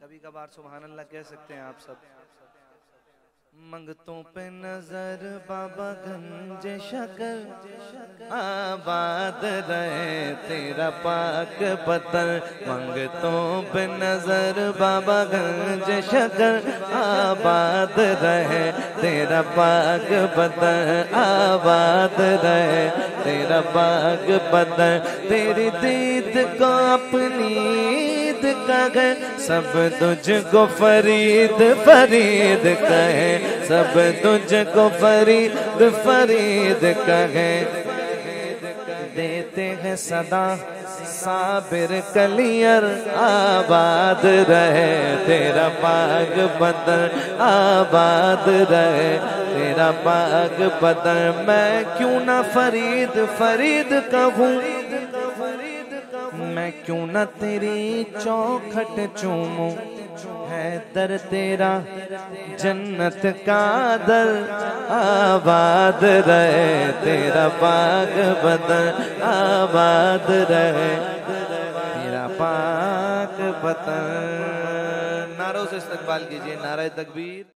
कभी कभार सुबहान अल्लाह कह सकते हैं आप सब। मंगतों पे नज़र बाबा गंज शकर आबाद रहे तेरा पाक बदल। मंगतों पे नज़र बाबा गंज शकर आबाद रहे तेरा पाक बदल। आबाद रहे तेरा बाग बदल, तेरी दीद को अपनी ईद सब तुझको फरीद फरीद कहे। सब तुझको फरीद फरीद कहे। देते हैं सदा साबिर कलियर, आबाद रहे। तेरा बाग बदल, आबाद रहे। तेरा बाग बदल मैं क्यों ना फरीद फरीद कहूँ? मैं क्यों ना तेरी चौखट चूमू? है दर तेरा जन्नत का दर, आबाद रहे। तेरा बाग बदन आबाद रहे। तेरा पाक बदन नारों से इस्तकबाल कीजिए, नारा तकबीर।